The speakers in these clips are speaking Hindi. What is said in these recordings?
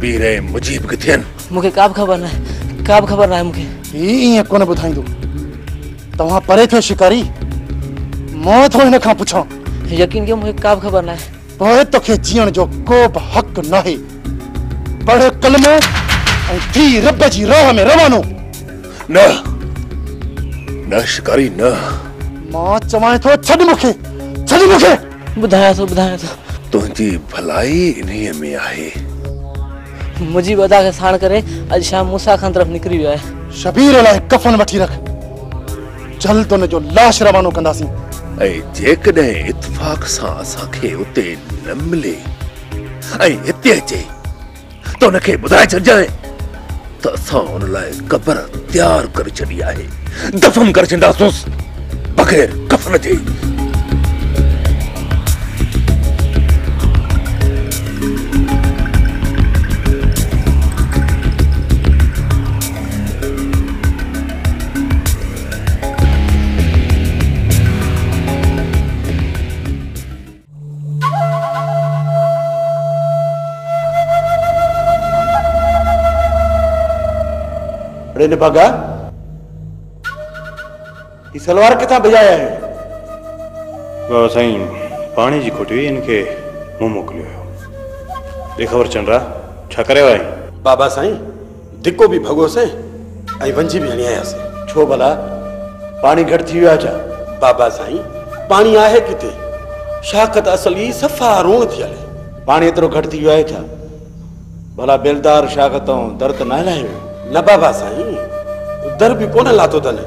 कबीर है मुजीब किथियन मुखे का बि ख़बर ना आहे का ख़बर ना आहे ई हीउ ईअं कोन ॿुधाईंदो तो तव्हां परे थे शिकारी मां थो हिन खां पुछां यकीन के मूंखे का ख़बर ना आहे तो के जीण जो को हक़ न आहे पढ़ कलमे और थी रब जी राह में रवानो ना ना शिकारी ना मां चवां थो तो छड़ मूंखे छड़ मूंखे बुधाया तो बुधाया तो तुझी भलाई इन्हीं में आहे मुझी बदा के सान करे आज शाम मुसा खान तरफ निकरी हुआ है शबीर लाए कफन बटी रख चल तो ने जो लाश रवानों कंधा सी ऐ जेक ने इत्तफाक सा साखे उते नमले ऐ इत्ते जे तो ने के बुधाय चल जाए तो सांवन लाए कबर तैयार कर चलिया है दफन कर बगैर कफन जे Rene Baga सलवार किथा बजाया है वाह साईं पाणी जी खोटी इनके मुंह मोकलियो हो बेखबर छा करे वाई बाबा साईं धिको भी भगो से ऐं वंजी भी हणी आयासीं छो भला पाणी घटि थी वियो आहे छा बाबा साईं पाणी आहे किथे शाखत असली सफ़ा रोण थी हले पाणी एतिरो घटि थी वियो आहे भला बेलदार शाखतूं दर्द न हलायो बाबा साईं दर भी कोन लाथो अथनि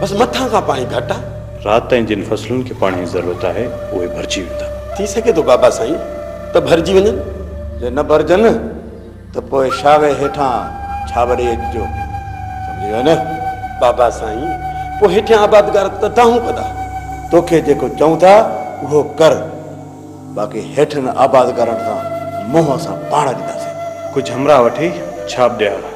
बसि मथां खां पाणी घटि आहे राति जिन फसलुनि खे पाणी ज़रूरत है उहे भरिजी वेंदा थी सघे थो तो बाबा साईं त भरिजी वञनि जे न भरिजनि त पोइ छावे हेठां छावरे अचिजो सम्झी वियो बाबा साईं पोइ हेठियां आबादगार त तव्हां कंदा तोखे जेको चऊं था कर बाक़ी हेठि न आबादगारनि सां मुंहं सां पाण ॾींदासीं कुझु हमरा वठी छाप ॾियार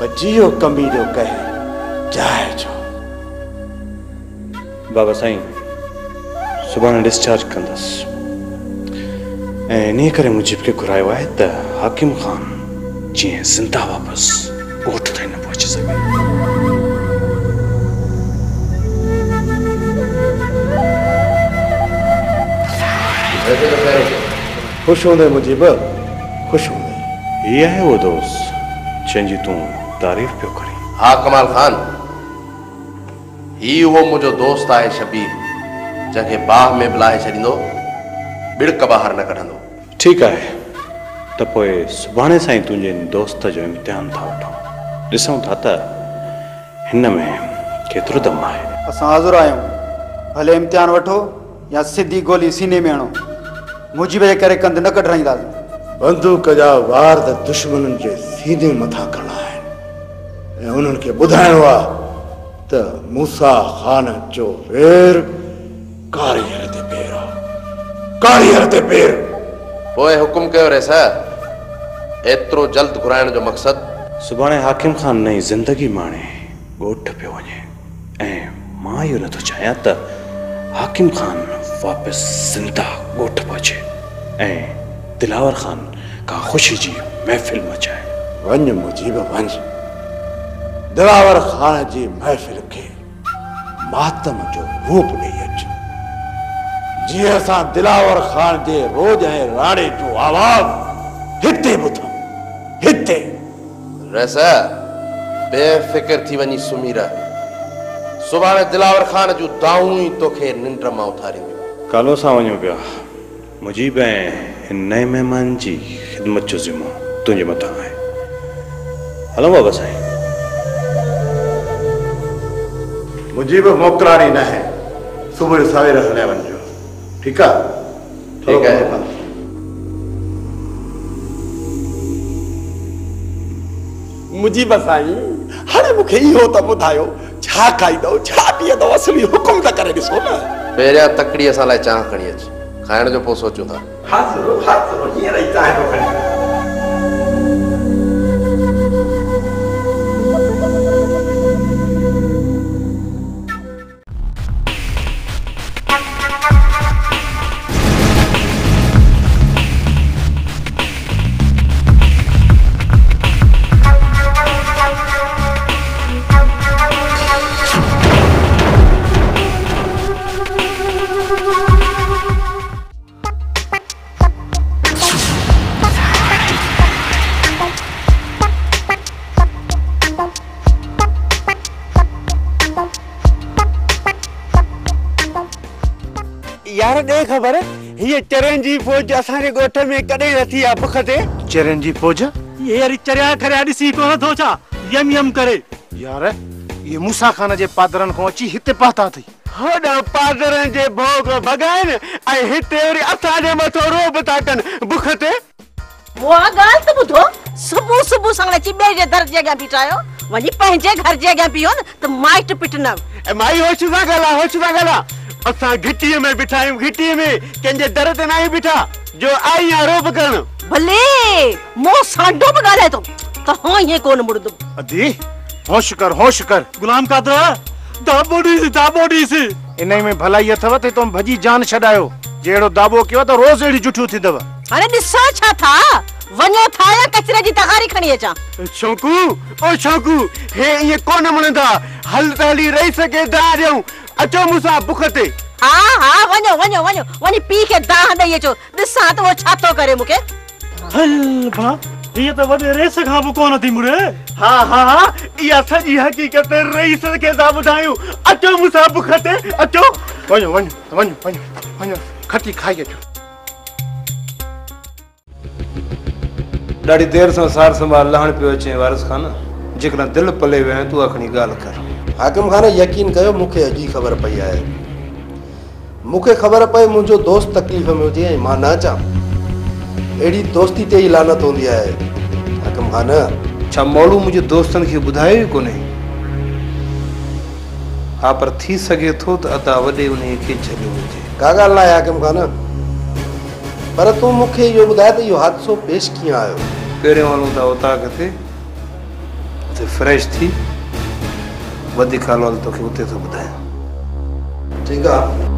बजियो कमी जो कहे जाए जो बाबा साईं सुभाणे डिस्चार्ज कंदसि ऐं इन करे मूं जेके घुरायो है त हकीम ख़ान जी ज़िंदा वापस ॻोठ ताईं तो न पहुंच सके खुश होंदे मुजीब खुश होंदे ये है वो दोस्त जंहिंजी तू तारीफ़ पियो करे हा कमाल खान हीउ उहो मुंहिंजो दोस्त आहे शबीर जंहिंखे बाह में बि लाहे छॾींदो बिड़ क ॿाहिरि न कढंदो ठीकु आहे त पोइ सुभाणे सां ई तुंहिंजे दोस्त जो इम्तिहान था वठो ॾिसूं था त हिन में केतिरो दम आहे असां हाज़ुर आहियूं भले इम्तिहान वठो या सिधी गोली सीने में आणो मुंहिंजी वजह करे कंधु न कढाईंदासीं बंदूक जा वार त जे सीने मथां ऐं उन्हनि खे ॿुधाइणो तो आहे त मूसा ख़ान जो वेर कारीगर ते पेर आहे कारीअर ते पेर पोइ हुकुम कयो रे साहिब एतिरो जल्द घुराइण जो मक़सदु सुभाणे हाकिम ख़ान नई ज़िंदगी माणे ॻोठ पियो वञे ऐं मां इहो नथो चाहियां त हाकिम ख़ान वापसि ज़िंदा ॻोठ पहुचे ऐं दिलावर ख़ान का ख़ुशी जी महफ़िल मचाए वञ मुजीब वञ दिलावर खान जी महफ़िल खे मातम जो रूप ॾेई अचु जीअं असां दिलावर खान जे रोज ऐं राणे जो आवाज़ हिते ॿुधूं हिते रस बेफ़िक्र थी वञी सुम्ही रह सुभाणे दिलावर खान जूं दाऊं ई तोखे निंड मां उथारींदियूं कालो सां वञो पिया मुंहिंजी भेण हिन नए महिमान जी ख़िदमत जो ज़िमो तुंहिंजे मथां आहे हलंदो साईं मुझे मोकला नहीं ना है सुबह सवेरे हलिया वन जो ठीक है ठीक है मुझे बस आई हाँ मुझे ये हो तब बुधायो छा काई दो छा भी ये दवा सुनी हो कौन तक करेगी सोना मेरे यहाँ तकड़ी ऐसा लाय चांग जो जी फौज असांजे ॻोठ में कॾहिं नथी आहे बुख ते चरनि जी फौज इहे वरी चरिया करे अॼु ॾिसी कोन थो छा यम यम करे यार इहे मूसा खान जे पादरनि खां अची हिते पहुता अथई होॾा पादरनि जे भोग भॻाइनि ऐं हिते वरी असांजे मथां रोब था कनि बुख ते उहा ॻाल्हि त ॿुधो सुबुह सुबुह सां अची ॿिए जे दर जे अॻियां बीठा आहियो वञी पंहिंजे घर जे अॻियां बीहो न त माइट पिटंदव माई होश था ॻाल्हाए होश था ॻाल्हाए असा घिटी में बिठाय घिटी में केंजे दर ते नाही बिठा जो आई आरोप करण भले मो साडो ब गाले तो कहो ये कोन मुड़दो अधि होश कर होश कर गुलाम कादर दाबोडी सी दाबोडी सी इने में भलाई अथव ते तुम भजी जान छडायो जेड़ो दाबो कियो तो रोज एड़ी जुठू थी दवा अरे दिसा छा था वने थाया कचरे जी तगारी खणी अचा शौकू ओ शौकू हे ये कोन मणदा हल तली सके दारियो अचो मूंसां बुख ते हा हा वञो वञो वञो वञी पीउ खे दाह ॾेई अचो ॾिसां त तो उहो छा करे मूंखे हल भा हीअ त वॾे रेस खां बि कोन थी मुड़े हा हा हा इहा हक़ीक़त रईस खे था ॿुधायूं अचो मूंसां बुख ते अचो वञो वञो वञो वञो वञो खटी खाई अचो ॾाढी देरि सां सार संभाल लहन पियो अचे वारस खान जेकॾहिं दिलि पले विया तूं आखणी ॻाल्हि कर हाकिम खान यकीन कयो मूंखे अॼु ई ख़बर पई आहे मूंखे ख़बर पए मुंहिंजो दोस्त तकलीफ़ में हुजे मां न अचां अहिड़ी दोस्ती ते ई लानत हूंदी आहे हाकिम खान छा मौलू मुंहिंजे दोस्तनि खे ॿुधायो ई कोन्हे हा पर थी सघे थो त अदा वॾे उन खे छॾियो का ॻाल्हि न हाकिम खान पर तूं मूंखे इहो ॿुधाए त इहो पेश कीअं आयो पहिरियों हलूं था उताक ते फ्रेश थी वधीक हाल तो तोखे उते थो तो ॿुधायां ठीकु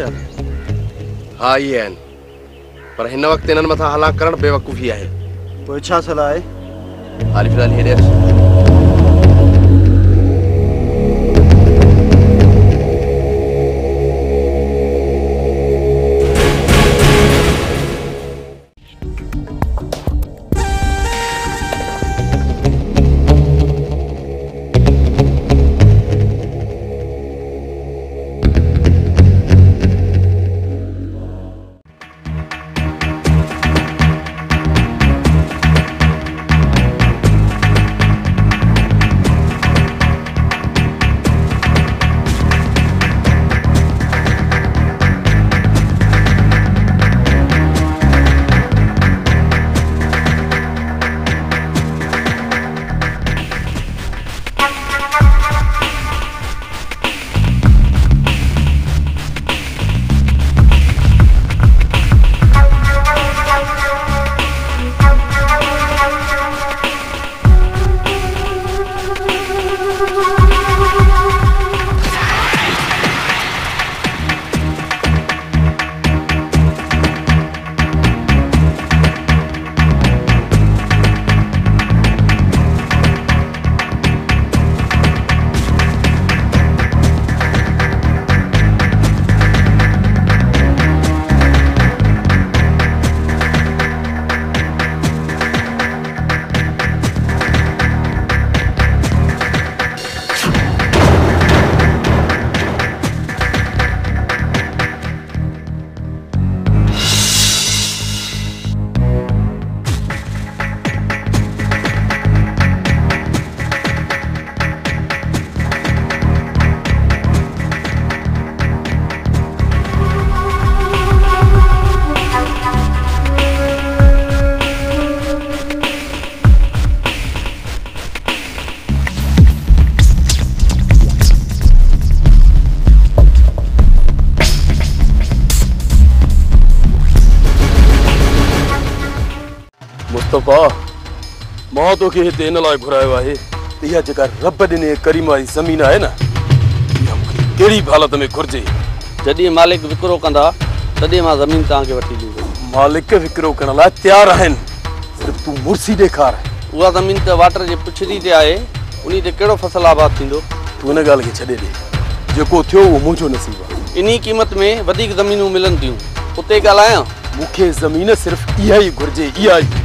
अच्छा हाँ ये है पर हिन वक्त इन्हनि मथां हलाक करणु बेवकूफ़ी तो है पोइ छा सलाह आहे हाली फ़िलहालु हींअर मुस्तफ़ा मां तोखे हिते इन लाइ घुरायो आहे त इहा जेका रब ॾिने करीम वारी ज़मीन आहे न इहा मूंखे कहिड़ी बि हालत में घुरिजे जॾहिं मालिक विकिरो कंदा तॾहिं मां ज़मीन तव्हांखे वठी ॾींदो मालिक विकिरो करण लाइ तयारु आहिनि सिर्फ़ु तूं मुर्सी ॾेखार उहा ज़मीन त वाटर जे पुछड़ी ते आहे उन ते कहिड़ो फ़सल आबाद थींदो तूं हिन ॻाल्हि खे छॾे ॾे जेको थियो उहो मुंहिंजो नसीबु आहे इन क़ीमत में वधीक ज़मीनूं मिलनि थियूं उते ॻाल्हायां मूंखे ज़मीन सिर्फ़ु इहा ई घुरिजे इहा ई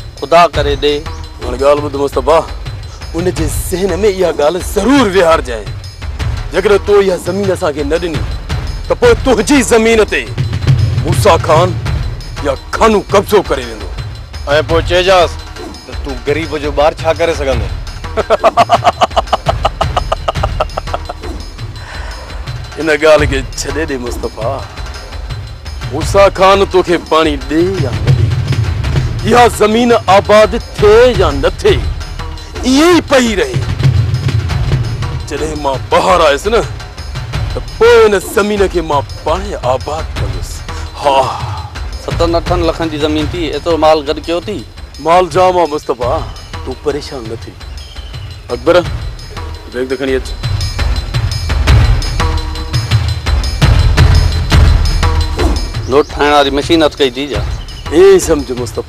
गाल जरूर विहार जाए जेकॾहिं तो इहा ज़मीन त पोइ तुंहिंजी ज़मीन ते वेंदो ए पो चेजास तो तू ग़रीब जो बार छा करे सकंदो इन गाल के छॾे दे मुस्तफा मूंसा खान के पानी दे या यह जमीन आबाद थे या न थे यही पही रहे जॾहिं मां ॿाहिरि आयुसि न त तो पोइ ज़मीन खे मां पाण आबाद कंदुसि हा सतनि अठनि लखनि जी ज़मीन थी एतिरो माल गॾु कयो थी माल जाम मुस्तफ़ा तूं परेशान न थी अकबर बैग त खणी नोट ठाहिण वारी मशीन अटकाई थी जा अठ लख ताईं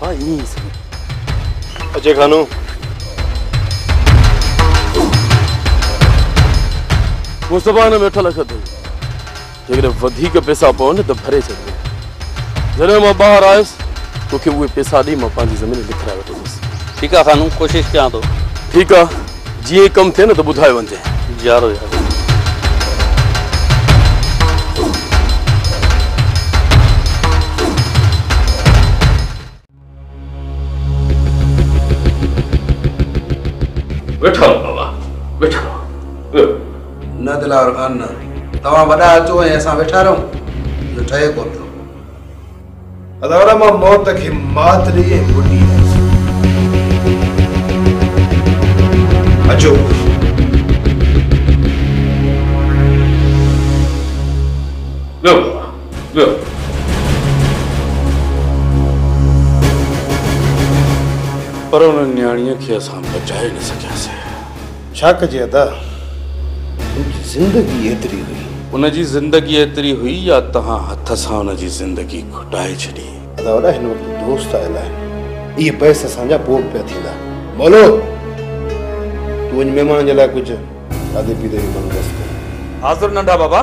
वधी का पैसा पवनि तो भरे छॾिजो मैं बाहर ॿाहिरि तो तोखे वो पैसा ॾेई मां पंहिंजी ज़मीन लिखाए वठंदुसि ठीकु आहे ख़ान कोशिशि कयां थो कम थे ना तो बुधाई बन जाए जा वञिजे यार न दिलावरान तव्हां वॾा अचो ऐं असां वेठा रहूं ठहे कोन थो मां मौत खे पर उन न्याणीअ खे असां बचाए न सघियासीं छा कजे अदा तुंहिंजी ज़िंदगी एतिरी हुई उनजी ज़िंदगी एतिरी हुई या तव्हां हथ सां उनजी ज़िंदगी खुटाए छॾी अदा वॾा हिन वक़्तु दोस्त आयल आहिनि इहे बहस असांजा पोइ पिया थींदा बोलो तूं अॼु महिमान जे लाइ कुझु खाधे पीते जो बंदोबस्तु हाज़ुर नंढा बाबा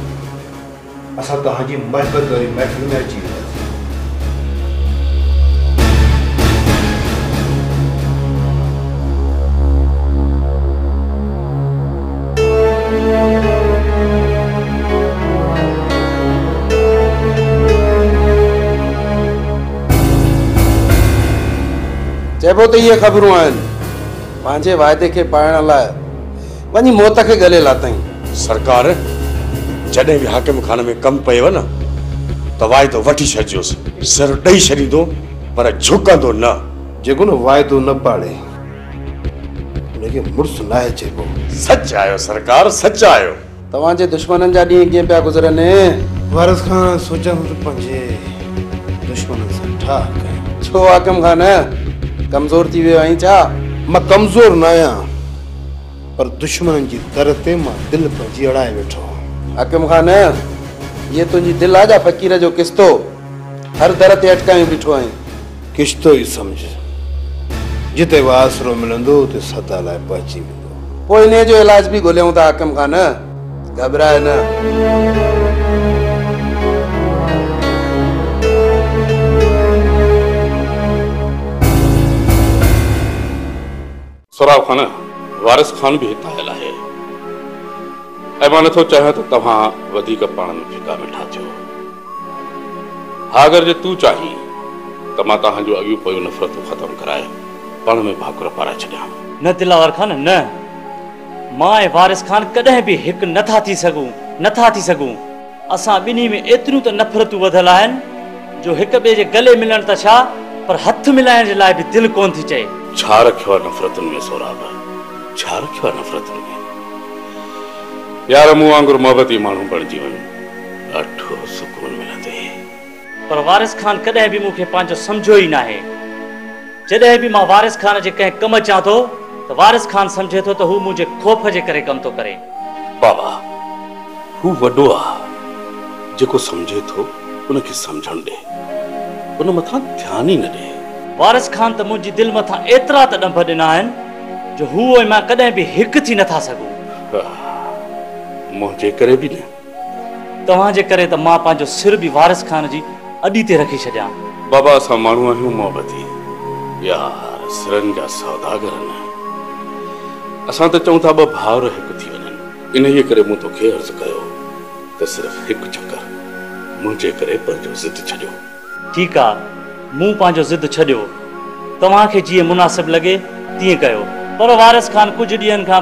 असा तव्हांजी तो महफ़त वारी महफ़िल में अची चबो तो ये खबरू आन आहिनि वायदे के खे लाय वही मौत के गले लाता सरकार खान में वाइदो वठी छॾियोसि मां कमज़ोर न आहियां पर दुश्मन जी दर ते मां दिलि पंहिंजी अड़ाए वेठो अकम खान ये तुझी दिल आ जा फकीर जो किस्तो हर दर ते अटकाए बीठो आई किश्तो ई समझ जिते वासरो मिलंदो उते सदा लाइ पहुची वेंदो पोइ इन जो इलाज बि ॻोल्हियूं था हाकिम खान घबराए न सराब खान वारिस खान बि हितां आयल आहे ऐं मां नथो चाहियां त तव्हां वधीक पाण में फिका वेठा थियो हा अगरि जे तूं चाहीं त मां तव्हांजो अॻियूं पयूं नफ़रतूं ख़तमु कराए पाण में भाकुर पाराए छॾियां न दिलावर खान न मां ऐं वारिस खान कॾहिं बि हिकु नथा थी सघूं नथा थी सघूं असां ॿिन्ही में एतिरियूं त नफ़रतूं वधियल आहिनि जो हिक ॿिए जे गले मिलण त छा पर हथ मिलाइण जे लाइ बि दिलि कोन थी चए छा रखियो आहे नफ़रतुनि में सोराब छा रखियो आहे नफ़रतुनि में यार मुआंगुर मोहब्बत ही मालूम पड़ जी वन अठो सुकून मिलते पर वारिस खान कदे भी मुखे पांजो समझो ही ना है जदे भी मा वारिस खान जे कह कम चा तो तो वारिस खान समझे तो तो हु मुजे खोफ जे करे कम तो करे बाबा हु वडो आ समझे तो उन समझन दे उन मथा ध्यान ही न दे वारिस खान तो मुजी दिल मथा एतरा त डंभ देना है जो हु ओ मा कदे भी थी मुझे करे भी नहीं तो जे करे तो माँ पाँच जो सिर भी वारस खान जी अड़ी ते रखी शजा बाबा सामानु है हम मोबती यार सरन जा सादा करना आसान तो चाऊ था बब भाव रहे कुछ भी नहीं इन्हें करे मुझे क्या हर्ष करो तो सिर्फ एक कुछ कर करे पर जिद छड़ो ठीक है मुंह पाँच जिद छड़ो तो वहाँ के जी मुनासिब लगे पर वारस खान कुछ खां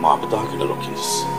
Mahmut Akgüler okuyacağız.